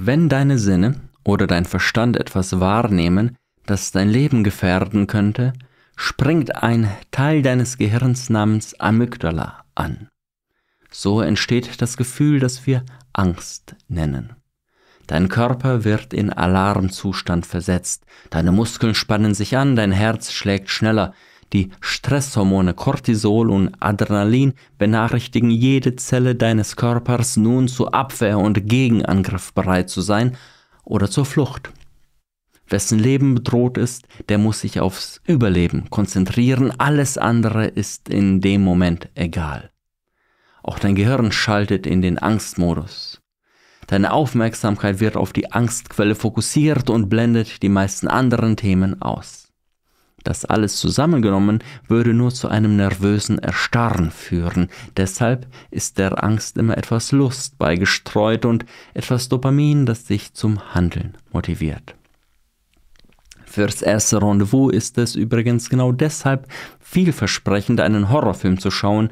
Wenn deine Sinne oder dein Verstand etwas wahrnehmen, das dein Leben gefährden könnte, springt ein Teil deines Gehirns namens Amygdala an. So entsteht das Gefühl, das wir Angst nennen. Dein Körper wird in Alarmzustand versetzt, deine Muskeln spannen sich an, dein Herz schlägt schneller, die Stresshormone Cortisol und Adrenalin benachrichtigen jede Zelle deines Körpers nun zur Abwehr und Gegenangriff bereit zu sein oder zur Flucht. Wessen Leben bedroht ist, der muss sich aufs Überleben konzentrieren, alles andere ist in dem Moment egal. Auch dein Gehirn schaltet in den Angstmodus. Deine Aufmerksamkeit wird auf die Angstquelle fokussiert und blendet die meisten anderen Themen aus. Das alles zusammengenommen würde nur zu einem nervösen Erstarren führen. Deshalb ist der Angst immer etwas Lust beigestreut und etwas Dopamin, das dich zum Handeln motiviert. Fürs erste Rendezvous ist es übrigens genau deshalb vielversprechend, einen Horrorfilm zu schauen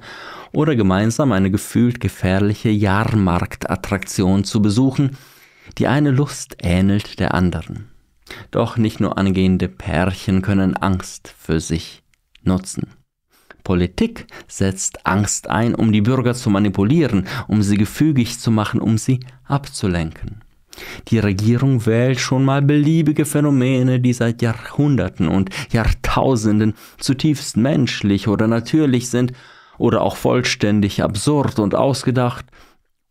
oder gemeinsam eine gefühlt gefährliche Jahrmarktattraktion zu besuchen, die eine Lust ähnelt der anderen. Doch nicht nur angehende Pärchen können Angst für sich nutzen. Politik setzt Angst ein, um die Bürger zu manipulieren, um sie gefügig zu machen, um sie abzulenken. Die Regierung wählt schon mal beliebige Phänomene, die seit Jahrhunderten und Jahrtausenden zutiefst menschlich oder natürlich sind oder auch vollständig absurd und ausgedacht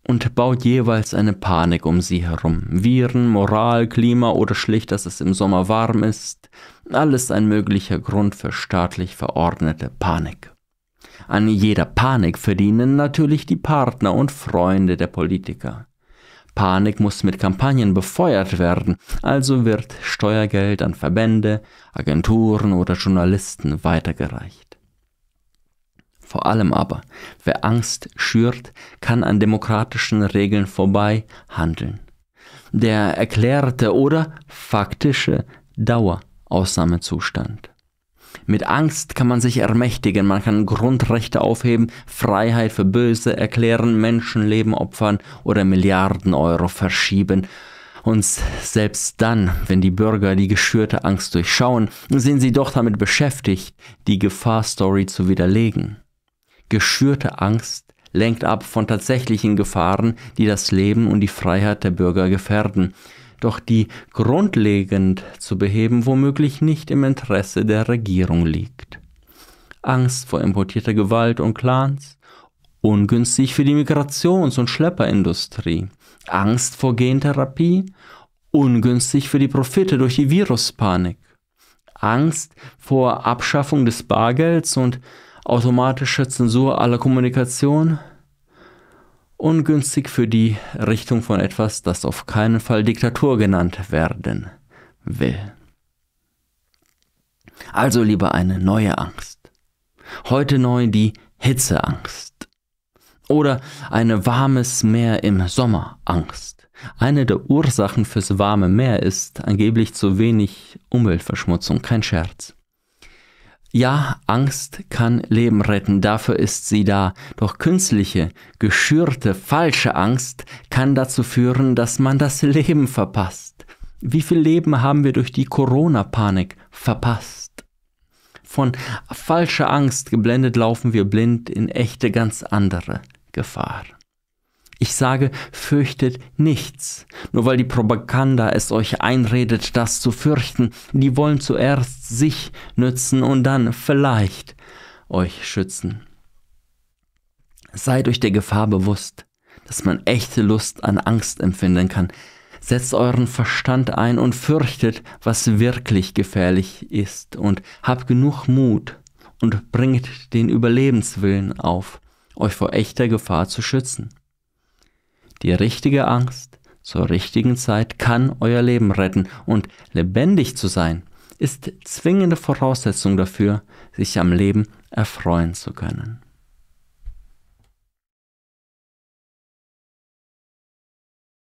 und baut jeweils eine Panik um sie herum. Viren, Moral, Klima oder schlicht, dass es im Sommer warm ist, alles ein möglicher Grund für staatlich verordnete Panik. An jeder Panik verdienen natürlich die Partner und Freunde der Politiker. Panik muss mit Kampagnen befeuert werden, also wird Steuergeld an Verbände, Agenturen oder Journalisten weitergereicht. Vor allem aber, wer Angst schürt, kann an demokratischen Regeln vorbei handeln. Der erklärte oder faktische Dauerausnahmezustand. Mit Angst kann man sich ermächtigen, man kann Grundrechte aufheben, Freiheit für Böse erklären, Menschenleben opfern oder Milliarden Euro verschieben. Und selbst dann, wenn die Bürger die geschürte Angst durchschauen, sind sie doch damit beschäftigt, die Gefahrstory zu widerlegen. Geschürte Angst lenkt ab von tatsächlichen Gefahren, die das Leben und die Freiheit der Bürger gefährden. Doch die grundlegend zu beheben womöglich nicht im Interesse der Regierung liegt. Angst vor importierter Gewalt und Clans, ungünstig für die Migrations- und Schlepperindustrie, Angst vor Gentherapie, ungünstig für die Profite durch die Viruspanik, Angst vor Abschaffung des Bargelds und automatischer Zensur aller Kommunikation, ungünstig für die Richtung von etwas, das auf keinen Fall Diktatur genannt werden will. Also lieber eine neue Angst. Heute neu die Hitzeangst. Oder eine warmes Meer im Sommer Angst. Eine der Ursachen fürs warme Meer ist angeblich zu wenig Umweltverschmutzung, kein Scherz. Ja, Angst kann Leben retten, dafür ist sie da. Doch künstliche, geschürte, falsche Angst kann dazu führen, dass man das Leben verpasst. Wie viel Leben haben wir durch die Corona-Panik verpasst? Von falscher Angst geblendet laufen wir blind in echte ganz andere Gefahr. Ich sage, fürchtet nichts, nur weil die Propaganda es euch einredet, das zu fürchten. Die wollen zuerst sich nützen und dann vielleicht euch schützen. Seid euch der Gefahr bewusst, dass man echte Lust an Angst empfinden kann. Setzt euren Verstand ein und fürchtet, was wirklich gefährlich ist und habt genug Mut und bringt den Überlebenswillen auf, euch vor echter Gefahr zu schützen. Die richtige Angst zur richtigen Zeit kann euer Leben retten und lebendig zu sein ist zwingende Voraussetzung dafür, sich am Leben erfreuen zu können.